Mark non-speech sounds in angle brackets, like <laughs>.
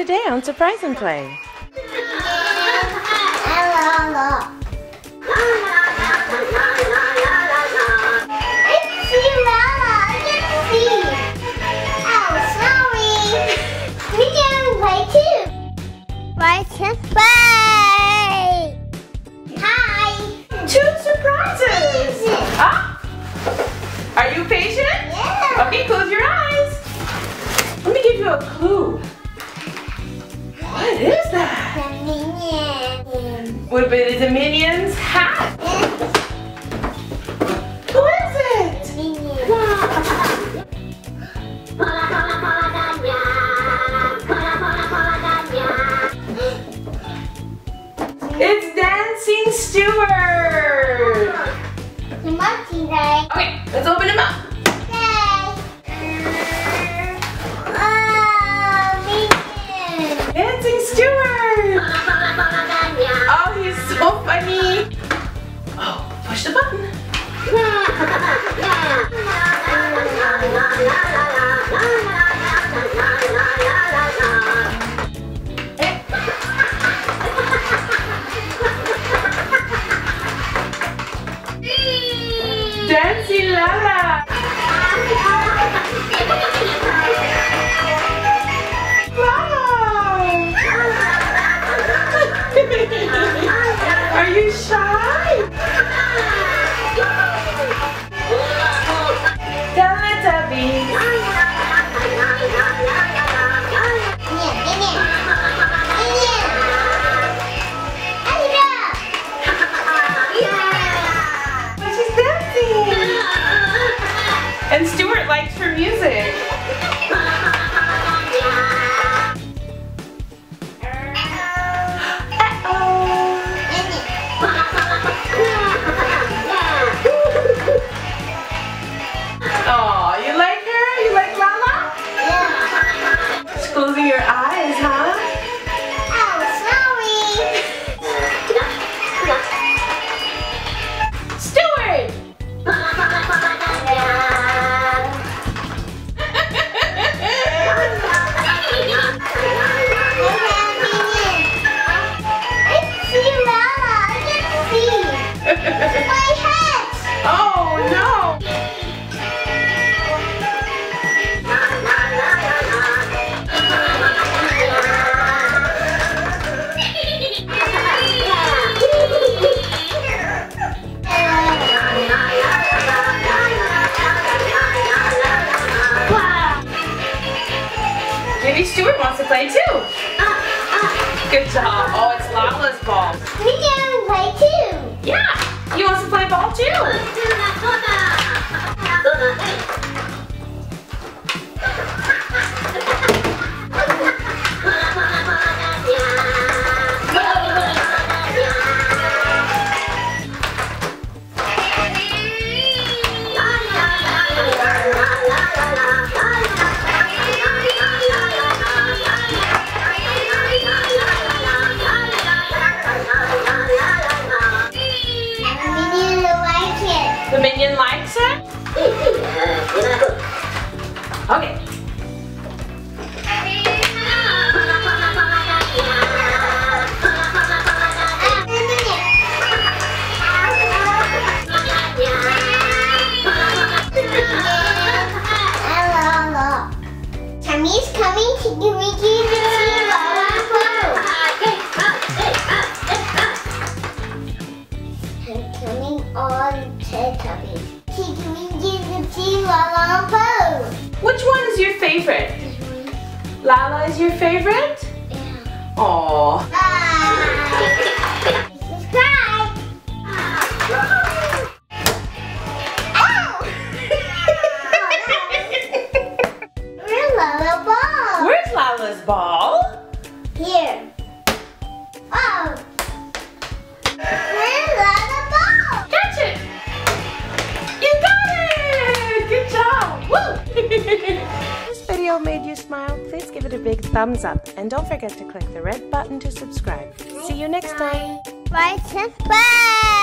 today on Surprise and Play. Right. Hi. Two surprises! Are you patient? Yeah. Okay, close your eyes. Let me give you a clue. Is that? Would it be the Minions hat? Who is it? It's Dancing Stuart. Okay, let's open him up. Dancing Laa Laa. Lala. <laughs> Are you shy? Play too. Uh, uh. Good job. Oh, it's Tammy's coming to give me Jesus. I'm coming on Teletubbies. Taking Jesus to Laa Laa Pose. Which one is your favorite? Laa Laa is your favorite? Yeah. Aww. Where's ball? Here. Oh. Where's Laa Laa Ball? Catch it! You got it! Good job! Woo! <laughs> this video made you smile, please give it a big thumbs up and don't forget to click the red button to subscribe. See you next time! Bye. and play.